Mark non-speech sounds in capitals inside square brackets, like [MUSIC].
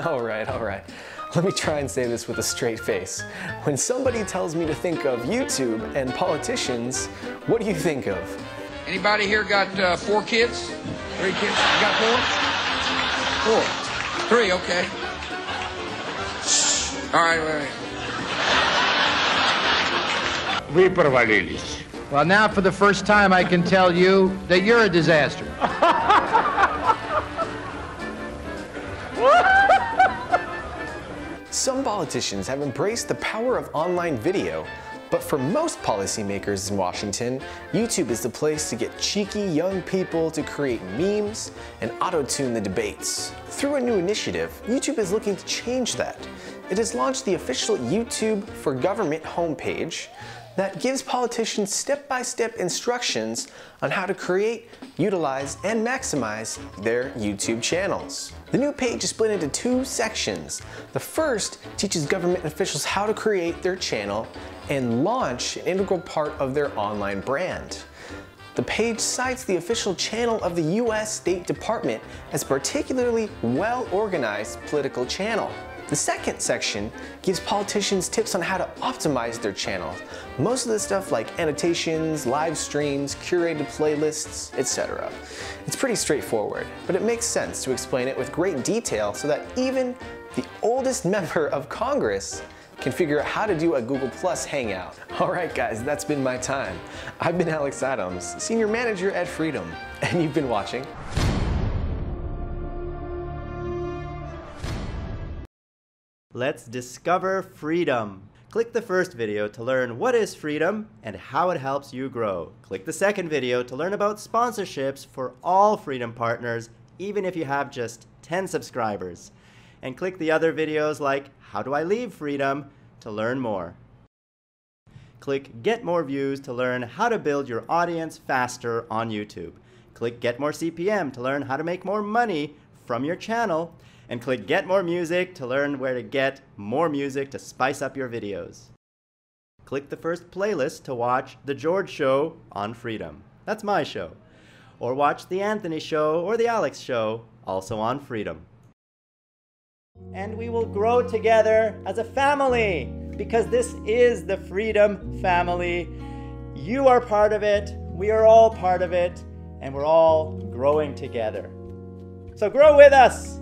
All [LAUGHS] right, all right. Let me try and say this with a straight face. When somebody tells me to think of YouTube and politicians, what do you think of? Anybody here got uh, four kids? Three kids? You got four? Four. Three, okay. All right, all right. Вы провалились. Well, now for the first time, I can tell you that you're a disaster. [LAUGHS] Some politicians have embraced the power of online video, but for most policymakers in Washington, YouTube is the place to get cheeky young people to create memes and auto-tune the debates. Through a new initiative, YouTube is looking to change that. It has launched the official YouTube for Government homepage that gives politicians step-by-step instructions on how to create, utilize, and maximize their YouTube channels. The new page is split into two sections. The first teaches government officials how to create their channel and launch an integral part of their online brand. The page cites the official channel of the US State Department as a particularly well-organized political channel. The second section gives politicians tips on how to optimize their channel. Most of the stuff like annotations, live streams, curated playlists, etc. It's pretty straightforward, but it makes sense to explain it with great detail so that even the oldest [LAUGHS] member of Congress can figure out how to do a Google Plus Hangout. [LAUGHS] Alright guys, that's been my time. I've been Alex Adams, Senior Manager at Freedom, [LAUGHS] and you've been watching Let's discover freedom. Click the first video to learn what is freedom and how it helps you grow. Click the second video to learn about sponsorships for all Freedom partners, even if you have just 10 subscribers. And click the other videos like How Do I Leave Freedom to learn more. Click Get More Views to learn how to build your audience faster on YouTube. Click Get More CPM to learn how to make more money from your channel and click Get More Music to learn where to get more music to spice up your videos. Click the first playlist to watch The George Show on Freedom. That's my show. Or watch The Anthony Show or The Alex Show, also on Freedom. And we will grow together as a family because this is the Freedom family. You are part of it, we are all part of it, and we're all growing together. So grow with us!